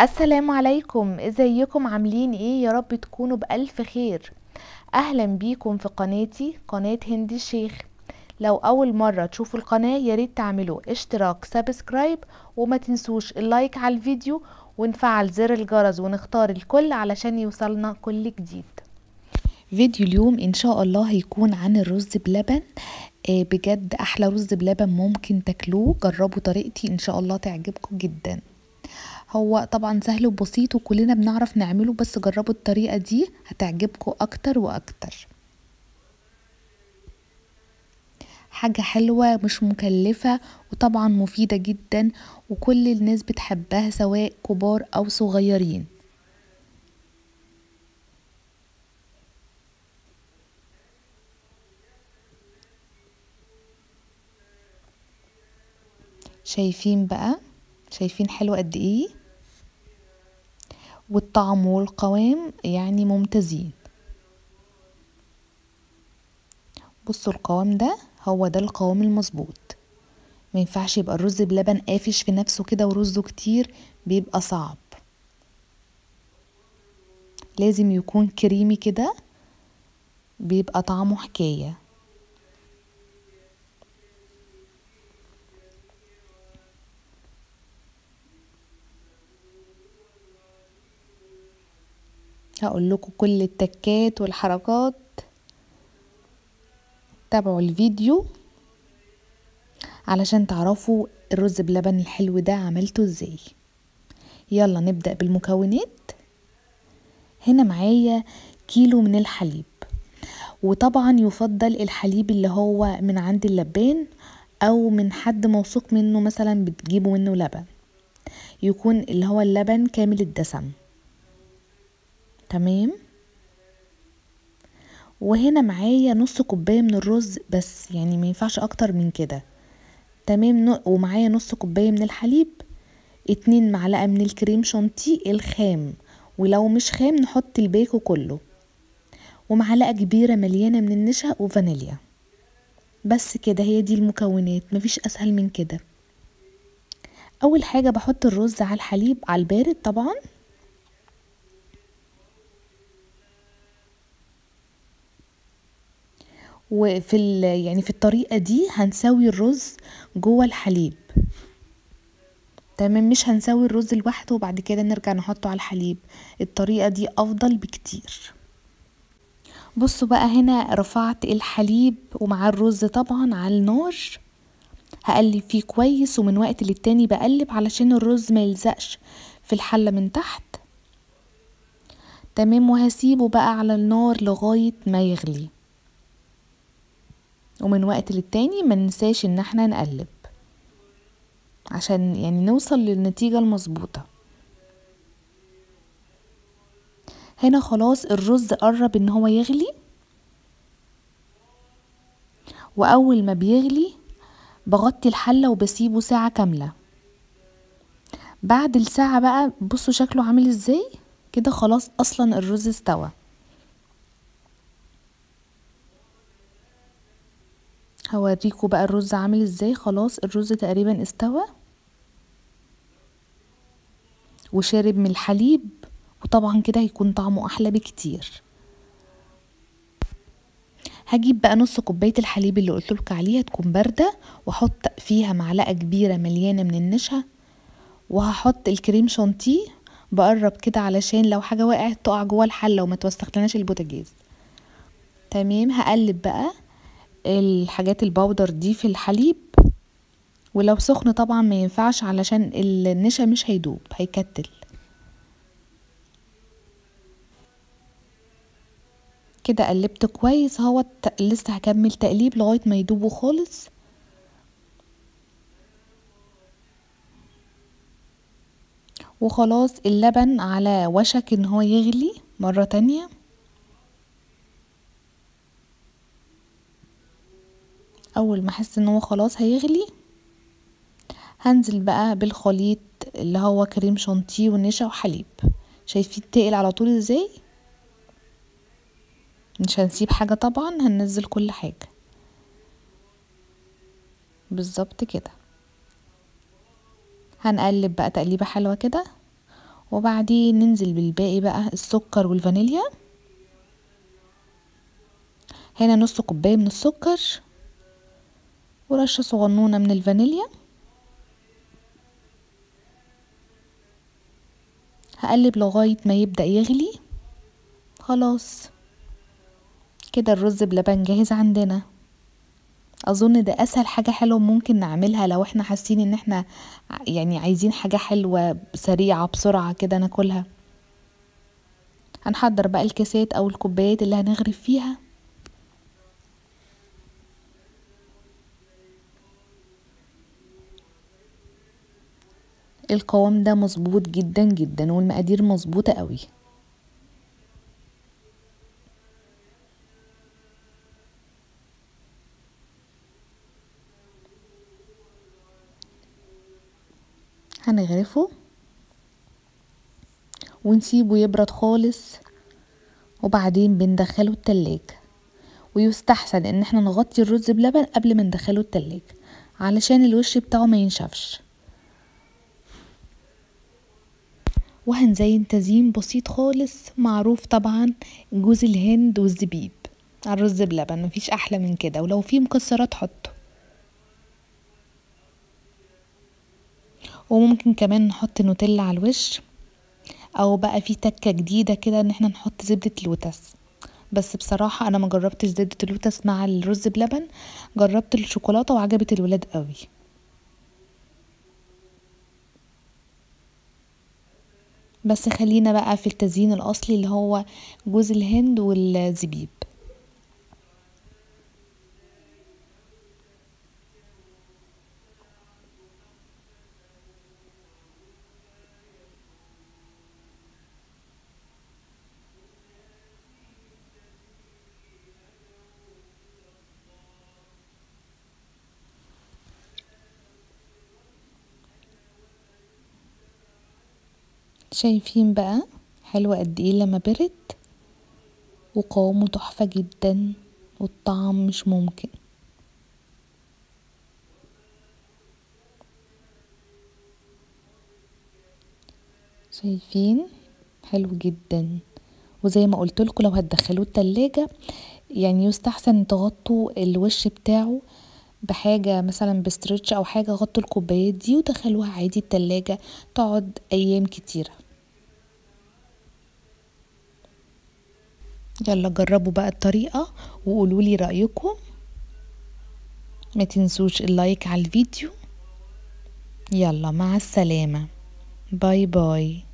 السلام عليكم إزيكم؟ عاملين إيه؟ يا رب تكونوا بألف خير. أهلا بيكم في قناتي قناة هند الشيخ. لو أول مرة تشوفوا القناة ياريت تعملوا اشتراك subscribe وما تنسوش ال like على الفيديو ونفعل زر الجرس ونختار الكل علشان يوصلنا كل جديد. فيديو اليوم إن شاء الله هيكون عن الرز بلبن. آه، بجد أحلى رز بلبن ممكن تاكلوه. جربوا طريقتي إن شاء الله تعجبكم جدا. هو طبعا سهل وبسيط وكلنا بنعرف نعمله بس جربوا الطريقة دي هتعجبكم أكتر وأكتر. حاجة حلوة مش مكلفة وطبعا مفيدة جدا وكل الناس بتحبها سواء كبار أو صغيرين. شايفين بقى؟ شايفين حلو قد إيه؟ والطعم والقوام يعني ممتازين. بصوا القوام ده هو ده القوام المظبوط. ما ينفعش يبقى الرز بلبن قافش في نفسه كده ورزه كتير بيبقى صعب. لازم يكون كريمي كده بيبقى طعمه حكاية. هقول لكم كل التكات والحركات. تابعوا الفيديو علشان تعرفوا الرز بلبن الحلو ده عملته إزاي. يلا نبدأ بالمكونات. هنا معايا كيلو من الحليب. وطبعا يفضل الحليب اللي هو من عند اللبان أو من حد موثوق منه مثلا بتجيبوا منه لبن. يكون اللي هو اللبن كامل الدسم. تمام؟ وهنا معايا نص كوباية من الرز بس يعني ما ينفعش أكتر من كده. تمام؟ ومعايا نص كوباية من الحليب اتنين معلقة من الكريم شانتيه الخام. ولو مش خام نحط الباكو كله. ومعلقة كبيرة مليانة من النشا وفانيليا. بس كده هي دي المكونات مفيش أسهل من كده. أول حاجة بحط الرز على الحليب على البارد طبعا. وفي يعني في الطريقة دي هنسوي الرز جوه الحليب. تمام؟ مش هنسوي الرز لوحده وبعد كده نرجع نحطه على الحليب. الطريقة دي أفضل بكتير. بصوا بقى هنا رفعت الحليب ومع الرز طبعا على النار. هقلب فيه كويس ومن وقت للتاني بقلب علشان الرز ما يلزقش في الحلة من تحت. تمام؟ وهسيبه بقى على النار لغاية ما يغلي. ومن وقت للتاني ما ننساش إن إحنا نقلب. عشان يعني نوصل للنتيجة المظبوطة. هنا خلاص الرز قرب إن هو يغلي. وأول ما بيغلي بغطي الحلة وبسيبه ساعة كاملة. بعد الساعة بقى بصوا شكله عامل إزاي. كده خلاص أصلا الرز استوى. هوريكم بقى الرز عامل إزاي. خلاص الرز تقريبا استوى. وشارب من الحليب. وطبعا كده هيكون طعمه أحلى بكتير. هجيب بقى نص كوباية الحليب اللي قلت لكم عليها تكون باردة. واحط فيها معلقة كبيرة مليانة من النشا. وهحط الكريم شانتيه. بقرب كده علشان لو حاجة وقعت تقع جوه الحلة وما توسخلناش البوتاجاز. تمام. هقلب بقى. الحاجات البودر دي في الحليب ولو سخن طبعا ما ينفعش علشان النشا مش هيدوب هيكتل. كده قلبت كويس هو لسه هكمل تقليب لغاية ما يدوبوا خالص. وخلاص اللبن على وشك إن هو يغلي مرة تانية. أول ما أحس إن هو خلاص هيغلي هنزل بقى بالخليط اللي هو كريم شانتيه ونشا وحليب. شايفين تقل على طول إزاي؟ مش هنسيب حاجة طبعا هننزل كل حاجة. بالظبط كده. هنقلب بقى تقليبة حلوة كده. وبعدين ننزل بالباقي بقى السكر والفانيليا. هنا نص كوباية من السكر. ورشة صغنونة من الفانيليا. هقلب لغاية ما يبدأ يغلي. خلاص. كده الرز بلبن جاهز عندنا. أظن ده أسهل حاجة حلوة ممكن نعملها لو إحنا حاسين إن إحنا يعني عايزين حاجة حلوة سريعة بسرعة كده ناكلها. هنحضر بقى الكاسات أو الكوبايات اللي هنغرف فيها. القوام ده مظبوط جدا جدا والمقادير مظبوطة قوي. هنغرفه ونسيبه يبرد خالص وبعدين بندخله التلاجة. ويستحسن إن إحنا نغطي الرز بلبن قبل ما ندخله التلاجة علشان الوش بتاعه ما ينشفش. وهنزين تزيين بسيط خالص معروف طبعا جوز الهند والزبيب. على الرز بلبن مفيش أحلى من كده. ولو في مكسرات حطه. وممكن كمان نحط نوتيلا على الوش. أو بقى في تكة جديدة كده إن إحنا نحط زبدة لوتس. بس بصراحة أنا ما جربتش زبدة اللوتس مع الرز بلبن. جربت الشوكولاتة وعجبت الولاد قوي. بس خلينا بقى في التزيين الأصلي اللي هو جوز الهند والزبيب. شايفين بقى حلو قد إيه لما برد؟ وقوامه تحفة جدا والطعم مش ممكن. شايفين؟ حلو جدا. وزي ما قلت لكم لو هتدخلوه التلاجة يعني يستحسن تغطوا الوش بتاعه بحاجة مثلا بستريتش أو حاجة غطوا الكوبايات دي ودخلوها عادي التلاجة تقعد أيام كتيرة. يلا جربوا بقى الطريقة وقولولي رأيكم. ما تنسوش ال like على الفيديو. يلا مع السلامة. bye bye.